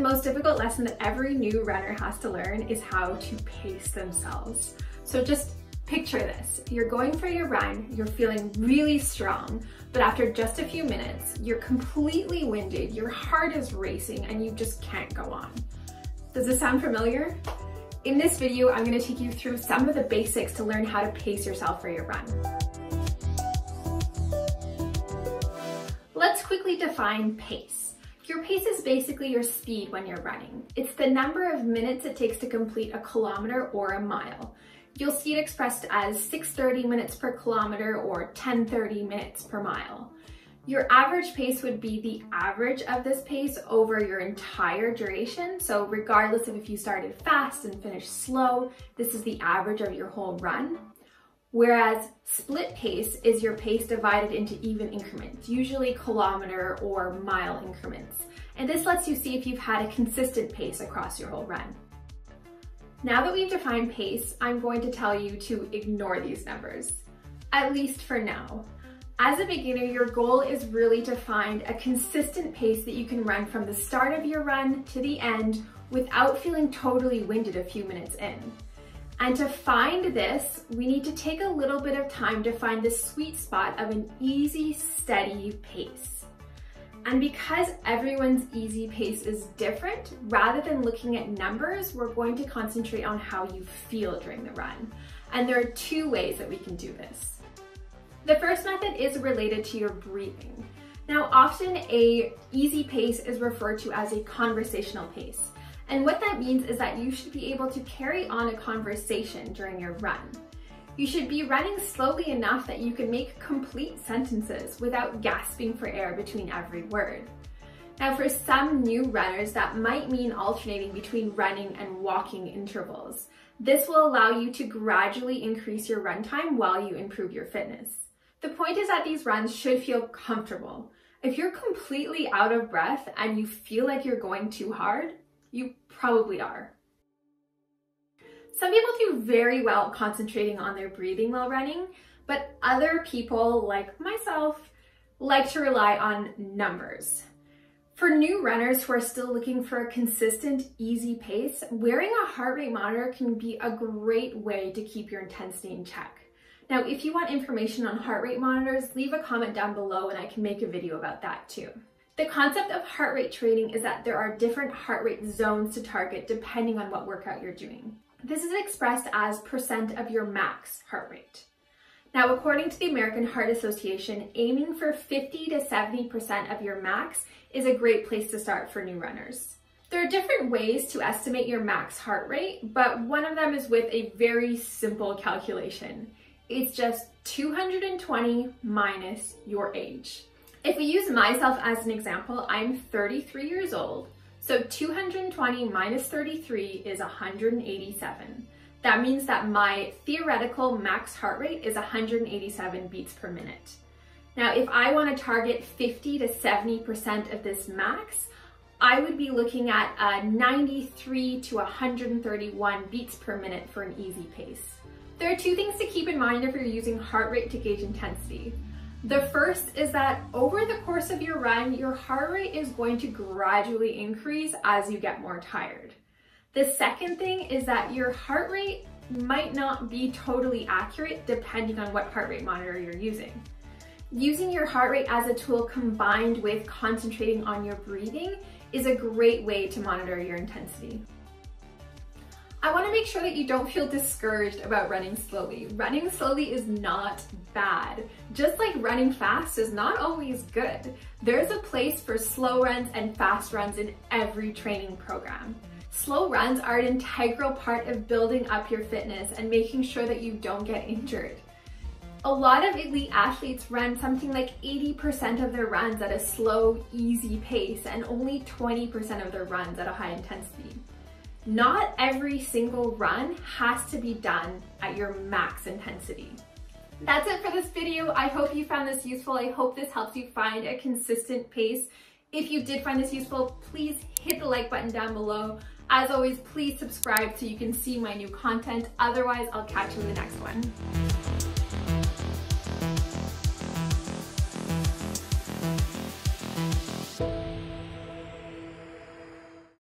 most difficult lesson that every new runner has to learn is how to pace themselves. So just picture this. You're going for your run, you're feeling really strong, but after just a few minutes, you're completely winded, your heart is racing, and you just can't go on. Does this sound familiar? In this video, I'm gonna take you through some of the basics to learn how to pace yourself for your run. Let's quickly define pace. Your pace is basically your speed when you're running. It's the number of minutes it takes to complete a kilometer or a mile. You'll see it expressed as 630 minutes per kilometer or 1030 minutes per mile. Your average pace would be the average of this pace over your entire duration. So regardless of if you started fast and finished slow, this is the average of your whole run. Whereas split pace is your pace divided into even increments, usually kilometer or mile increments. And this lets you see if you've had a consistent pace across your whole run. Now that we've defined pace, I'm going to tell you to ignore these numbers, at least for now. As a beginner, your goal is really to find a consistent pace that you can run from the start of your run to the end without feeling totally winded a few minutes in. And to find this, we need to take a little bit of time to find the sweet spot of an easy, steady pace. And because everyone's easy pace is different, rather than looking at numbers, we're going to concentrate on how you feel during the run. And there are two ways that we can do this. The first method is related to your breathing. Now, often a easy pace is referred to as a conversational pace. And what that means is that you should be able to carry on a conversation during your run. You should be running slowly enough that you can make complete sentences without gasping for air between every word. Now for some new runners, that might mean alternating between running and walking intervals. This will allow you to gradually increase your run time while you improve your fitness. The point is that these runs should feel comfortable. If you're completely out of breath and you feel like you're going too hard, you probably are. Some people do very well concentrating on their breathing while running, but other people, like myself, like to rely on numbers. For new runners who are still looking for a consistent, easy pace, wearing a heart rate monitor can be a great way to keep your intensity in check. Now, if you want information on heart rate monitors, leave a comment down below and I can make a video about that too. The concept of heart rate training is that there are different heart rate zones to target depending on what workout you're doing. This is expressed as percent of your max heart rate. Now, according to the American Heart Association, aiming for 50 to 70% of your max is a great place to start for new runners. There are different ways to estimate your max heart rate, but one of them is with a very simple calculation. It's just 220 minus your age. If we use myself as an example, I'm 33 years old, so 220 minus 33 is 187. That means that my theoretical max heart rate is 187 beats per minute. Now, if I want to target 50 to 70% of this max, I would be looking at a 93 to 131 beats per minute for an easy pace. There are two things to keep in mind if you're using heart rate to gauge intensity. The first is that over the course of your run, your heart rate is going to gradually increase as you get more tired. The second thing is that your heart rate might not be totally accurate depending on what heart rate monitor you're using. Using your heart rate as a tool combined with concentrating on your breathing is a great way to monitor your intensity. I wanna make sure that you don't feel discouraged about running slowly. Running slowly is not bad. Just like running fast is not always good. There's a place for slow runs and fast runs in every training program. Slow runs are an integral part of building up your fitness and making sure that you don't get injured. A lot of elite athletes run something like 80% of their runs at a slow, easy pace and only 20% of their runs at a high intensity. Not every single run has to be done at your max intensity. That's it for this video. I hope you found this useful. I hope this helps you find a consistent pace. If you did find this useful, please hit the like button down below. As always, please subscribe so you can see my new content. Otherwise, I'll catch you in the next one.